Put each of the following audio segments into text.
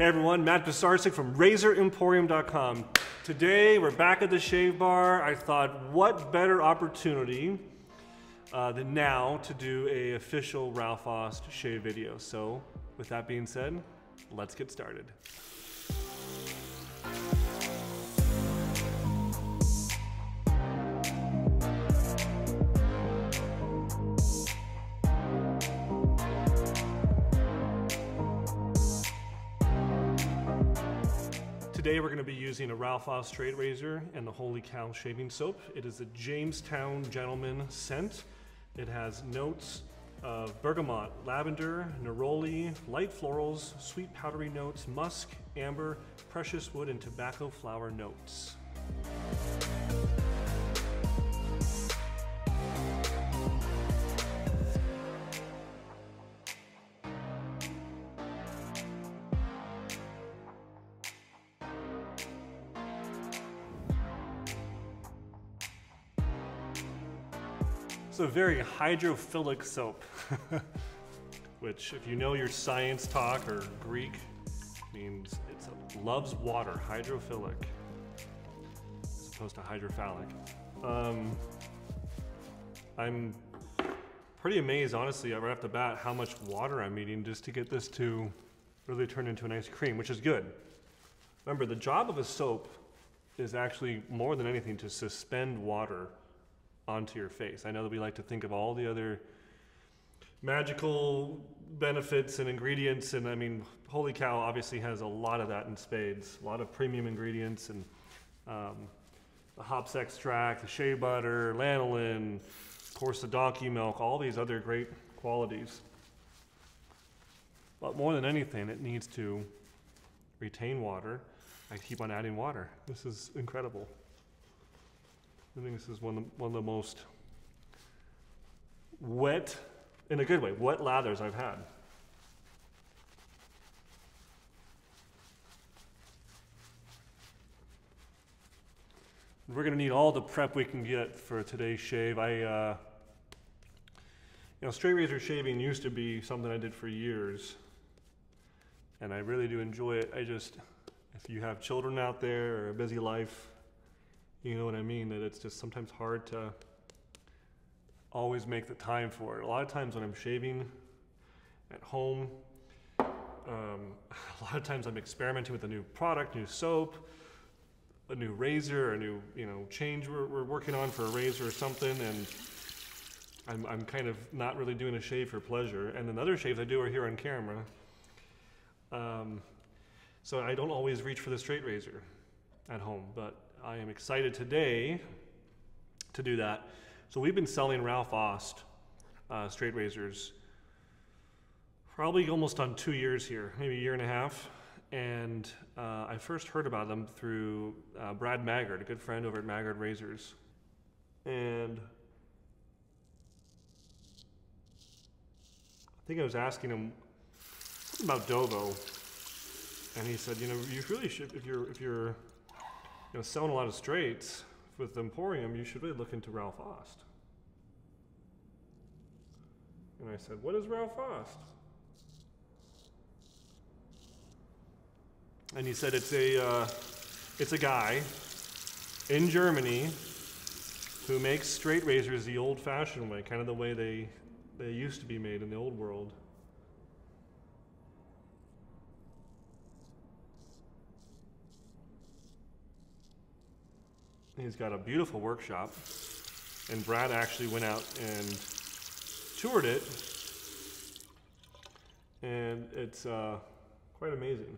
Hey everyone, Matt Pisarcik from RazorEmporium.com. Today we're back at the shave bar. I thought, what better opportunity uh, than now to do a official Ralf Aust shave video. So, with that being said, let's get started. Today we're going to be using a Ralf Aust straight razor and the Wholly Kaw shaving soap. It is a Jamestown Gentleman scent. It has notes of bergamot, lavender, neroli, light florals, sweet powdery notes, musk, amber, precious wood, and tobacco flower notes. It's a very hydrophilic soap, which if you know your science talk or Greek, means it loves water, hydrophilic, as opposed to hydrophilic. Um, I'm pretty amazed, honestly, right off the bat, how much water I'm eating just to get this to really turn into an ice cream, which is good. Remember, the job of a soap is actually more than anything to suspend water onto your face. I know that we like to think of all the other magical benefits and ingredients, and I mean, Wholly Kaw obviously has a lot of that in spades, a lot of premium ingredients, and um, the hops extract, the shea butter, lanolin, of course, the donkey milk, all these other great qualities. But more than anything, it needs to retain water. I keep on adding water. This is incredible. I think this is one of the, one of the most wet, in a good way, wet lathers I've had. We're gonna need all the prep we can get for today's shave. I, uh, you know, straight razor shaving used to be something I did for years, and I really do enjoy it. I just, if you have children out there or a busy life, you know what I mean? That it's just sometimes hard to always make the time for it. A lot of times when I'm shaving at home, um, a lot of times I'm experimenting with a new product, new soap, a new razor, a new you know change we're, we're working on for a razor or something, and I'm, I'm kind of not really doing a shave for pleasure. And then other shaves I do are here on camera. Um, so I don't always reach for the straight razor at home, but I am excited today to do that. So we've been selling Ralf Aust uh, straight razors probably almost on two years here, maybe a year and a half. And uh, I first heard about them through uh, Brad Maggard, a good friend over at Maggard Razors. And I think I was asking him about Dovo, and he said, you know, you really should, if you're if you're you know, selling a lot of straights with Emporium, you should really look into Ralf Aust. And I said, what is Ralf Aust? And he said it's a, uh, it's a guy in Germany who makes straight razors the old-fashioned way, kind of the way they, they used to be made in the old world. He's got a beautiful workshop, and Brad actually went out and toured it, and it's uh, quite amazing.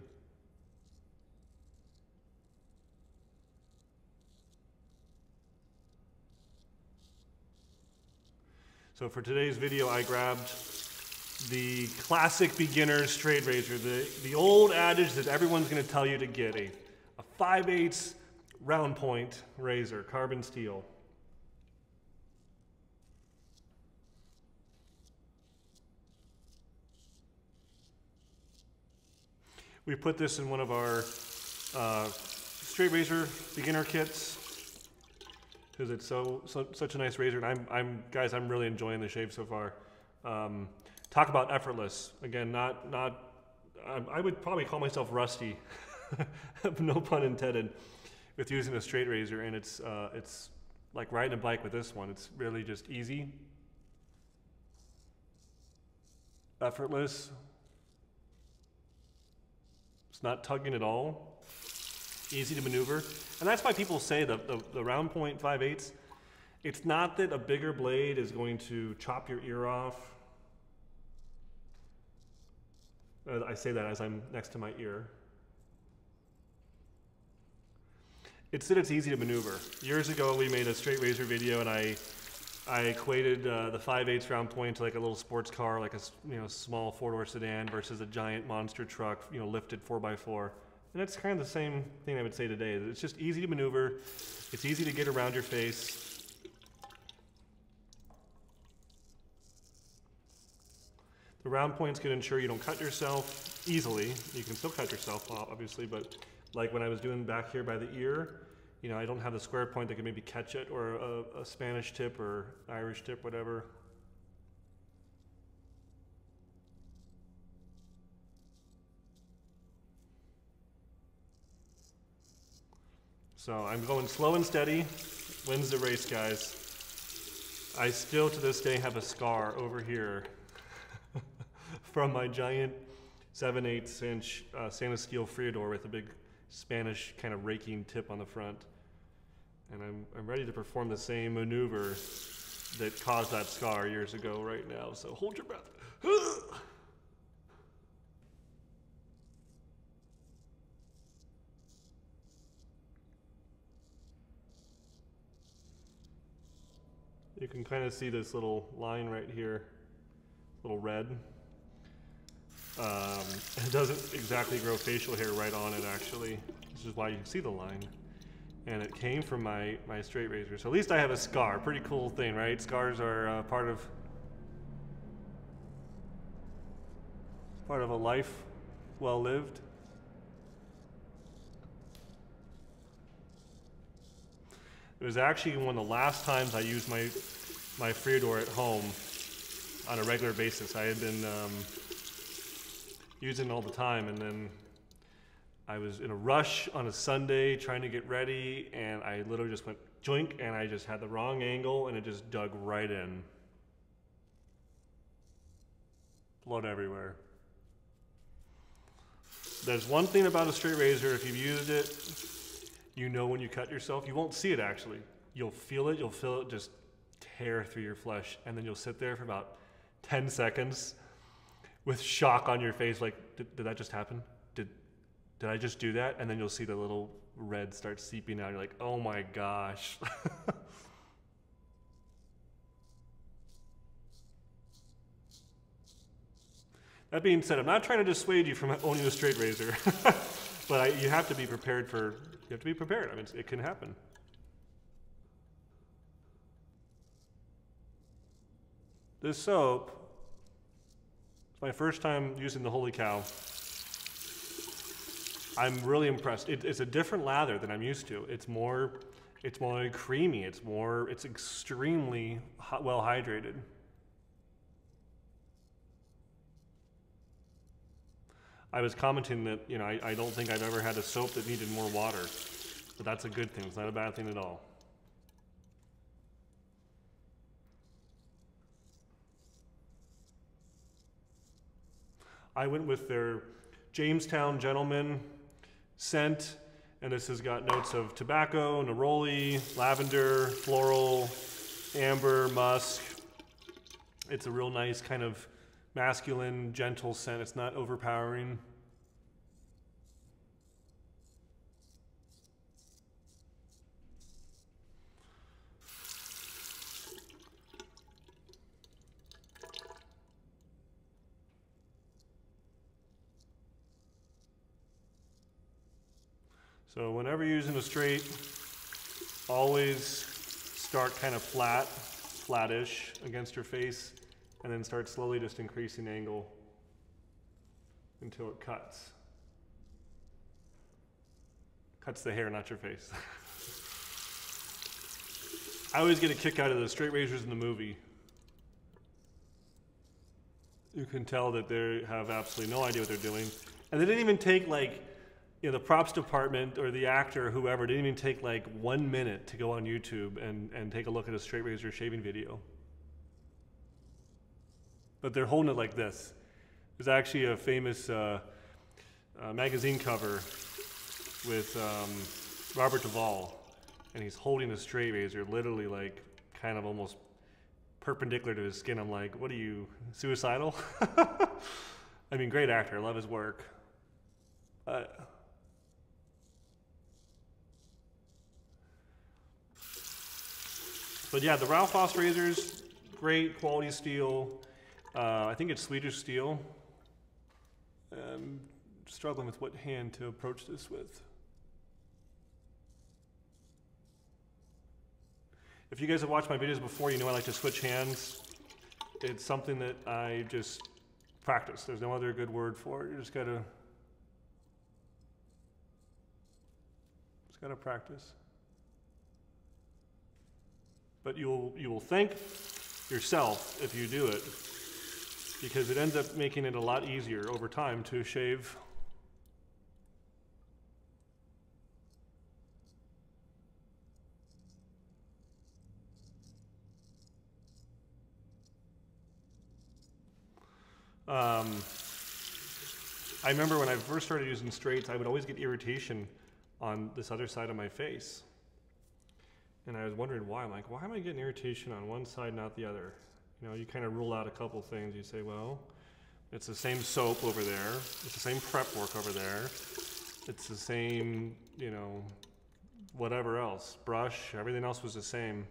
So for today's video, I grabbed the classic beginner's trade razor, the, the old adage that everyone's gonna tell you to get, a, a 5 8 round point razor, carbon steel. We put this in one of our uh, straight razor beginner kits because it's so, so, such a nice razor. And I'm, I'm guys, I'm really enjoying the shave so far. Um, talk about effortless. Again, not not I, I would probably call myself rusty, no pun intended, with using a straight razor, and it's uh, it's like riding a bike with this one. It's really just easy, effortless. It's not tugging at all. Easy to maneuver, and that's why people say the the, the round point 5 eighths. It's not that a bigger blade is going to chop your ear off Uh, I say that as I'm next to my ear. It's that it's easy to maneuver. Years ago, we made a straight razor video, and I, I equated uh, the 5 8 round point to like a little sports car, like a you know small four door sedan versus a giant monster truck, you know, lifted 4x4. And that's kind of the same thing I would say today. It's just easy to maneuver. It's easy to get around your face. The round point's gonna ensure you don't cut yourself easily. You can still cut yourself, obviously, but like when I was doing back here by the ear, you know, I don't have the square point that can maybe catch it, or a, a Spanish tip or Irish tip, whatever. So I'm going slow and steady. Wins the race, guys. I still to this day have a scar over here from my giant 7 8 inch uh, Sanistil Freador with a big Spanish kind of raking tip on the front. And I'm, I'm ready to perform the same maneuver that caused that scar years ago right now. So hold your breath. You can kind of see this little line right here, little red. Um, it doesn't exactly grow facial hair right on it actually. This is why you can see the line. And it came from my, my straight razor. So at least I have a scar. Pretty cool thing, right? Scars are uh, part of part of a life well lived. It was actually one of the last times I used my my Freador at home on a regular basis. I had been um, using all the time. And then I was in a rush on a Sunday trying to get ready, and I literally just went joink, and I just had the wrong angle, and it just dug right in. Blood everywhere. There's one thing about a straight razor, if you've used it, you know when you cut yourself. You won't see it actually. You'll feel it, you'll feel it just tear through your flesh, and then you'll sit there for about 10 seconds with shock on your face, like, did, did that just happen? Did did I just do that? And then you'll see the little red start seeping out. You're like, oh my gosh. that being said, I'm not trying to dissuade you from owning a straight razor, but I, you have to be prepared for. You have to be prepared. I mean, it can happen. This soap my first time using the Wholly Kaw. I'm really impressed. It, it's a different lather than I'm used to. It's more, it's more creamy. It's more, it's extremely well hydrated. I was commenting that you know I, I don't think I've ever had a soap that needed more water, but that's a good thing. It's not a bad thing at all. I went with their Jamestown Gentleman scent, and this has got notes of tobacco, neroli, lavender, floral, amber, musk. It's a real nice kind of masculine, gentle scent. It's not overpowering. So whenever you're using a straight, always start kind of flat, flattish against your face, and then start slowly just increasing angle until it cuts. Cuts the hair, not your face. I always get a kick out of the straight razors in the movie. you can tell that they have absolutely no idea what they're doing. And they didn't even take like, you know, the props department or the actor or whoever didn't even take like one minute to go on YouTube and, and take a look at a straight razor shaving video. But they're holding it like this. There's actually a famous uh, uh, magazine cover with um, Robert Duvall, and he's holding a straight razor, literally like kind of almost perpendicular to his skin. I'm like, what are you, suicidal? I mean, great actor. Love his work. Uh, but yeah, the Ralf Aust razors, great quality steel. Uh, I think it's Swedish steel. I'm struggling with what hand to approach this with. If you guys have watched my videos before, you know I like to switch hands. It's something that I just practice. There's no other good word for it. You just gotta, just gotta practice. But you'll you will thank yourself if you do it, because it ends up making it a lot easier over time to shave Um, I remember when I first started using straights, I would always get irritation on this other side of my face. And I was wondering why. I'm like, why am I getting irritation on one side, not the other? You know, you kind of rule out a couple things. You say, well, it's the same soap over there, it's the same prep work over there, it's the same, you know, whatever else, brush, everything else was the same.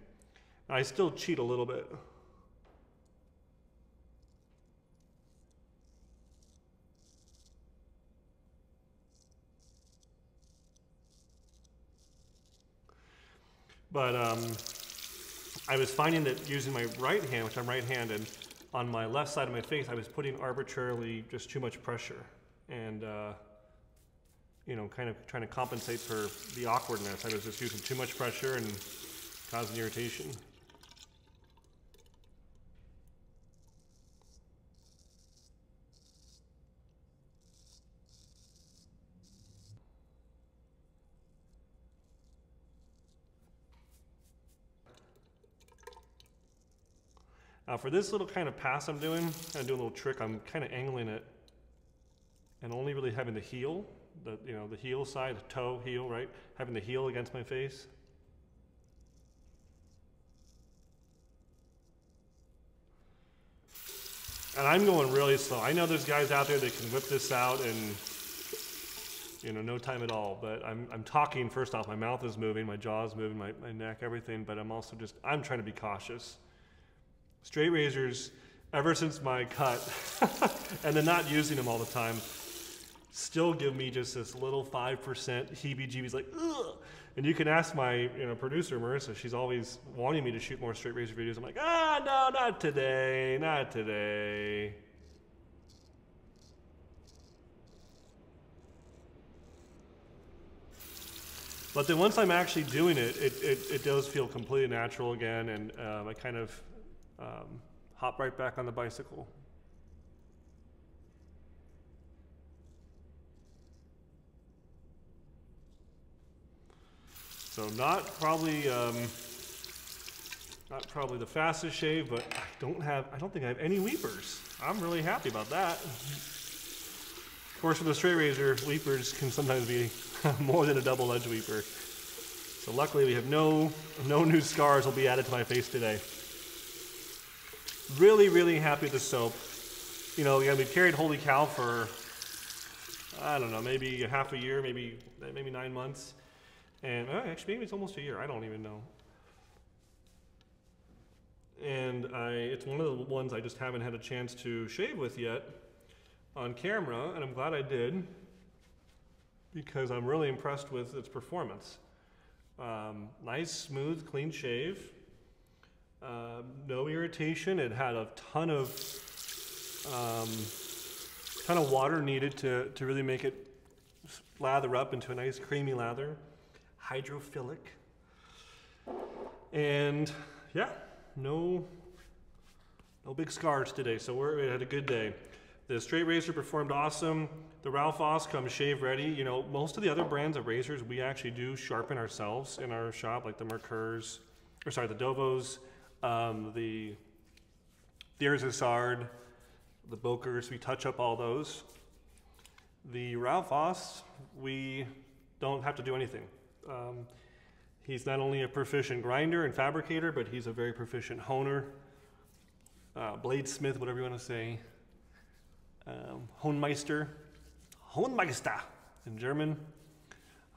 I still cheat a little bit. But um, I was finding that using my right hand, which I'm right-handed, on my left side of my face, I was putting arbitrarily just too much pressure. And, uh, you know, kind of trying to compensate for the awkwardness. I was just using too much pressure and causing irritation. Uh, for this little kind of pass I'm doing, I'm doing a little trick. I'm kind of angling it and only really having the heel, the you know the heel side, the toe, heel, right? Having the heel against my face. And I'm going really slow. I know there's guys out there that can whip this out in you know no time at all. But I'm I'm talking first off. My mouth is moving, my jaw is moving, my, my neck, everything. But I'm also just I'm trying to be cautious straight razors ever since my cut and then not using them all the time still give me just this little 5% heebie-jeebies like ugh. And you can ask my you know producer marissa she's always wanting me to shoot more straight razor videos. I'm like ah no not today not today. But then once i'm actually doing it it, it, it does feel completely natural again and um, i kind of um, hop right back on the bicycle. So not probably um, not probably the fastest shave, but I don't have I don't think I have any weepers. I'm really happy about that. Of course, with a straight razor, weepers can sometimes be more than a double edge weeper. So luckily, we have no no new scars will be added to my face today. Really, really happy with the soap. You know, again, we've carried Wholly Kaw for, I don't know, maybe half a year, maybe maybe nine months. And oh, actually, maybe it's almost a year. I don't even know. And I, it's one of the ones I just haven't had a chance to shave with yet on camera, and I'm glad I did because I'm really impressed with its performance. Um, nice, smooth, clean shave. Um, no irritation. It had a ton of um, ton of water needed to, to really make it lather up into a nice creamy lather. Hydrophilic. And yeah, no No big scars today, so we're, we had a good day. The straight razor performed awesome. The Ralf comes shave ready. You know, most of the other brands of razors we actually do sharpen ourselves in our shop, like the Merkurs, or sorry, the Dovos, um, the Thiers-Issard, the Bokers. We touch up all those. The Ralf we don't have to do anything. Um, he's not only a proficient grinder and fabricator, but he's a very proficient honer, uh, bladesmith, whatever you want to say um, Hohenmeister, Hohenmeister in German,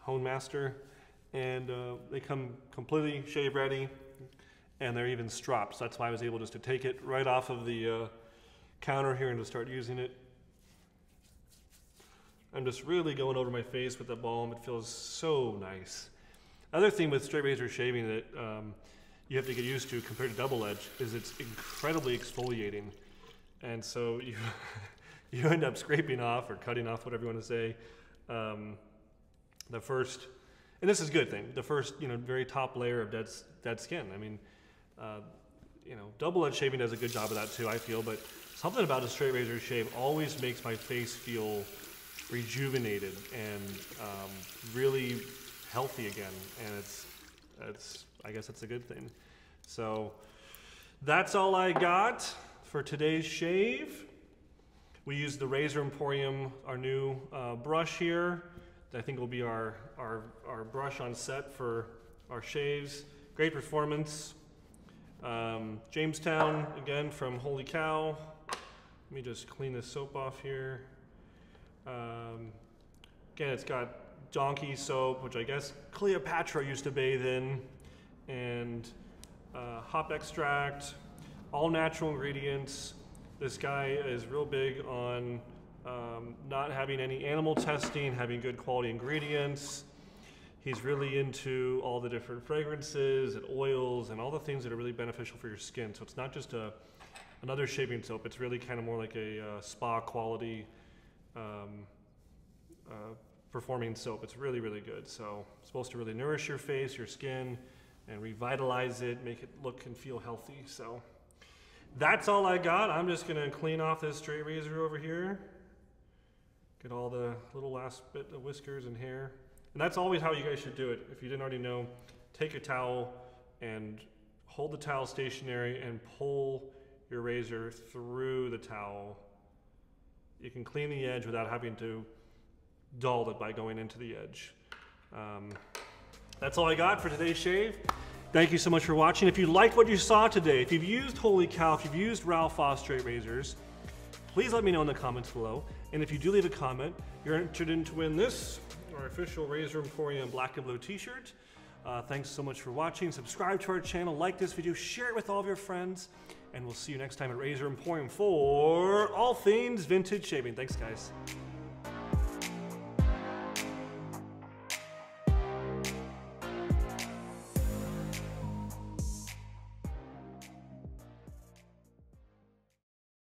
Hohenmaster, and uh, they come completely shave ready, and they're even stropped. So that's why I was able just to take it right off of the uh, counter here and to start using it. I'm just really going over my face with the balm. It feels so nice. Other thing with straight razor shaving that um, you have to get used to compared to double edge is it's incredibly exfoliating. And so you you end up scraping off or cutting off, whatever you want to say, um, the first, and this is a good thing, the first, you know, very top layer of dead, dead skin. I mean, uh, you know, double-edged shaving does a good job of that too, I feel, but something about a straight razor shave always makes my face feel rejuvenated and um, really healthy again. And it's, it's, I guess that's a good thing. So that's all I got for today's shave. We use the Razor Emporium, our new uh, brush here. I think will be our, our, our brush on set for our shaves. Great performance. Um, Jamestown, again, from Wholly Kaw. Let me just clean this soap off here. Um, again, it's got donkey soap, which I guess Cleopatra used to bathe in, and uh, hop extract, all natural ingredients. This guy is real big on um, not having any animal testing, having good quality ingredients. He's really into all the different fragrances and oils and all the things that are really beneficial for your skin. So it's not just a another shaving soap. It's really kind of more like a uh, spa quality um, uh, performing soap. It's really really good. So it's supposed to really nourish your face, your skin, and revitalize it, make it look and feel healthy. So that's all I got. I'm just gonna clean off this straight razor over here. Get all the little last bit of whiskers and hair. And that's always how you guys should do it. If you didn't already know, take a towel and hold the towel stationary and pull your razor through the towel. You can clean the edge without having to dull it by going into the edge. Um, that's all I got for today's shave. Thank you so much for watching. If you like what you saw today, if you've used Wholly Kaw, if you've used Ralf Aust straight razors, please let me know in the comments below. And if you do leave a comment, you're entered in to win this, our official Razor Emporium black and blue t-shirt. Uh, thanks so much for watching. Subscribe to our channel, like this video, share it with all of your friends, and we'll see you next time at Razor Emporium for all things vintage shaving. Thanks, guys.